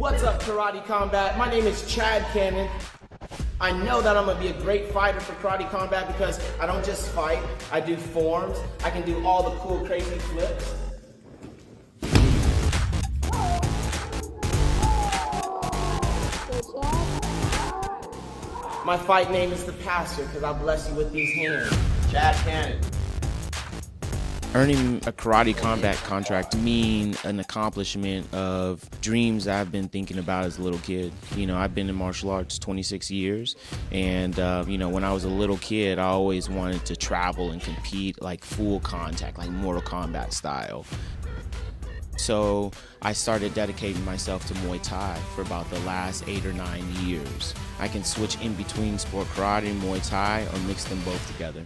What's up, Karate Combat? My name is Chad Cannon. I know that I'm gonna be a great fighter for Karate Combat because I don't just fight, I do forms. I can do all the cool, crazy flips. My fight name is the Pastor because I bless you with these hands. Chad Cannon. Earning a karate combat contract mean an accomplishment of dreams I've been thinking about as a little kid. You know, I've been in martial arts 26 years, and uh, you know, when I was a little kid, I always wanted to travel and compete like full contact, like Mortal Kombat style. So I started dedicating myself to Muay Thai for about the last eight or nine years. I can switch in between sport karate and Muay Thai or mix them both together.